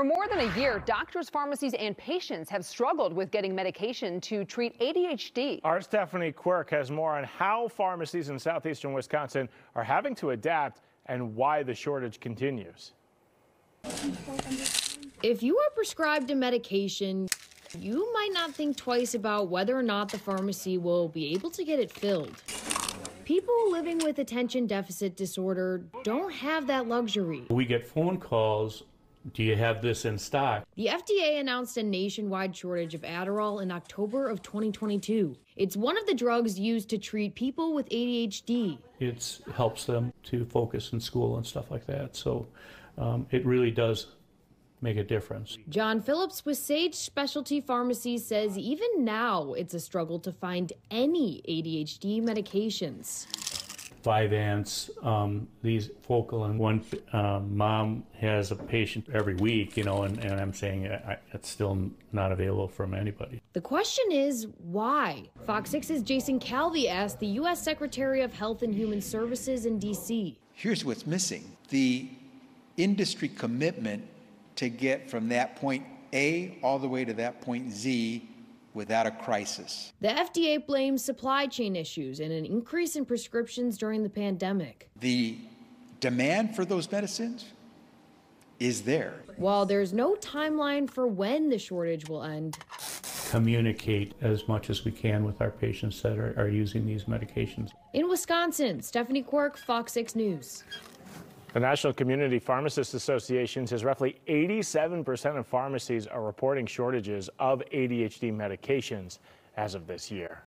For more than a year, doctors, pharmacies, and patients have struggled with getting medication to treat ADHD. Our Stephanie Quirk has more on how pharmacies in southeastern Wisconsin are having to adapt and why the shortage continues. If you are prescribed a medication, you might not think twice about whether or not the pharmacy will be able to get it filled. People living with attention deficit disorder don't have that luxury. We get phone calls do you have this in stock? The FDA announced a nationwide shortage of Adderall in October of 2022. It's one of the drugs used to treat people with ADHD. It helps them to focus in school and stuff like that. So um, it really does make a difference. John Phillips with Sage Specialty Pharmacy says even now it's a struggle to find any ADHD medications. Vyvanse, um, these focal, and one um, mom has a patient every week, you know, and, and I'm saying I, it's still not available from anybody. The question is why? Fox 6's Jason Calvi asked the U.S. Secretary of Health and Human Services in D.C. Here's what's missing the industry commitment to get from that point A all the way to that point Z without a crisis. The FDA blames supply chain issues and an increase in prescriptions during the pandemic. The demand for those medicines is there. While there's no timeline for when the shortage will end, communicate as much as we can with our patients that are, are using these medications. In Wisconsin, Stephanie Quirk, Fox 6 News. The National Community Pharmacists Association says roughly 87% of pharmacies are reporting shortages of ADHD medications as of this year.